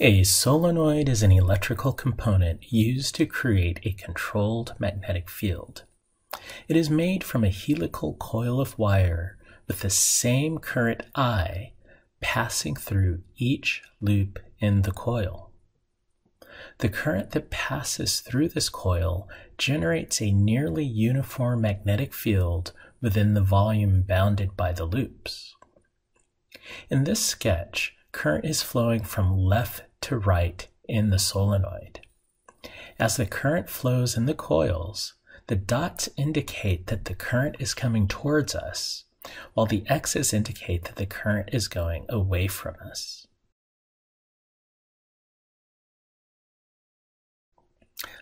A solenoid is an electrical component used to create a controlled magnetic field. It is made from a helical coil of wire with the same current I passing through each loop in the coil. The current that passes through this coil generates a nearly uniform magnetic field within the volume bounded by the loops. In this sketch, current is flowing from left to right in the solenoid. As the current flows in the coils, the dots indicate that the current is coming towards us, while the X's indicate that the current is going away from us.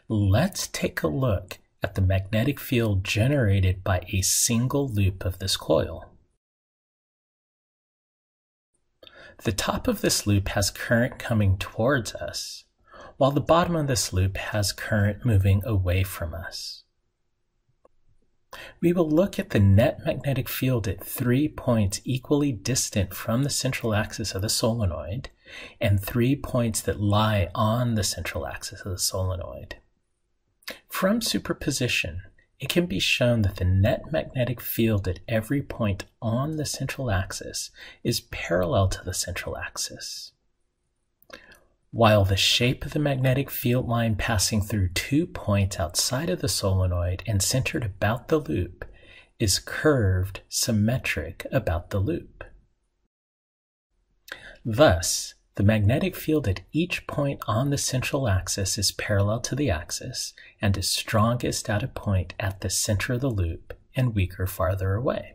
Let's take a look at the magnetic field generated by a single loop of this coil. The top of this loop has current coming towards us, while the bottom of this loop has current moving away from us. We will look at the net magnetic field at three points equally distant from the central axis of the solenoid and three points that lie on the central axis of the solenoid. From superposition, it can be shown that the net magnetic field at every point on the central axis is parallel to the central axis. While the shape of the magnetic field line passing through two points outside of the solenoid and centered about the loop is curved symmetric about the loop. Thus, the magnetic field at each point on the central axis is parallel to the axis and is strongest at a point at the center of the loop and weaker farther away.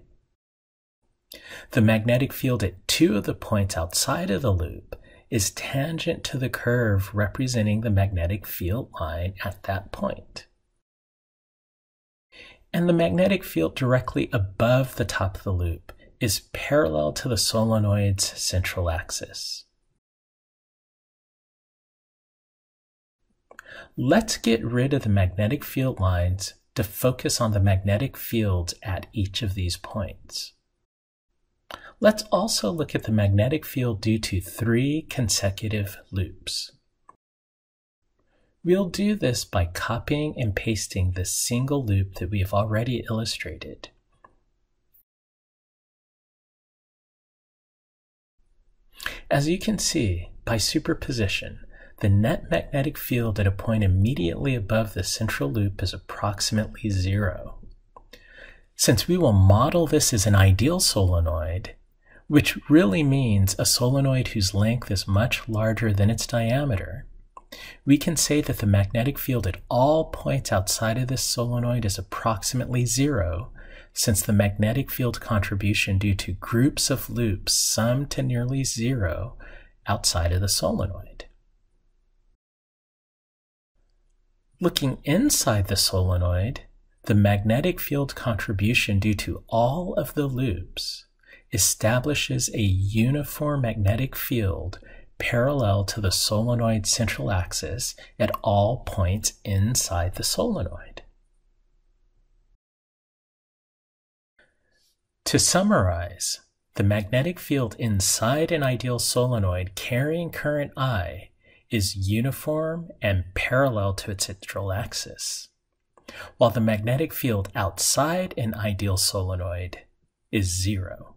The magnetic field at two of the points outside of the loop is tangent to the curve representing the magnetic field line at that point. And the magnetic field directly above the top of the loop is parallel to the solenoid's central axis. Let's get rid of the magnetic field lines to focus on the magnetic fields at each of these points. Let's also look at the magnetic field due to three consecutive loops. We'll do this by copying and pasting the single loop that we have already illustrated. As you can see, by superposition, the net magnetic field at a point immediately above the central loop is approximately zero. Since we will model this as an ideal solenoid, which really means a solenoid whose length is much larger than its diameter, we can say that the magnetic field at all points outside of this solenoid is approximately zero, since the magnetic field contribution due to groups of loops sum to nearly zero outside of the solenoid. Looking inside the solenoid, the magnetic field contribution due to all of the loops establishes a uniform magnetic field parallel to the solenoid central axis at all points inside the solenoid. To summarize, the magnetic field inside an ideal solenoid carrying current I is uniform and parallel to its central axis, while the magnetic field outside an ideal solenoid is zero.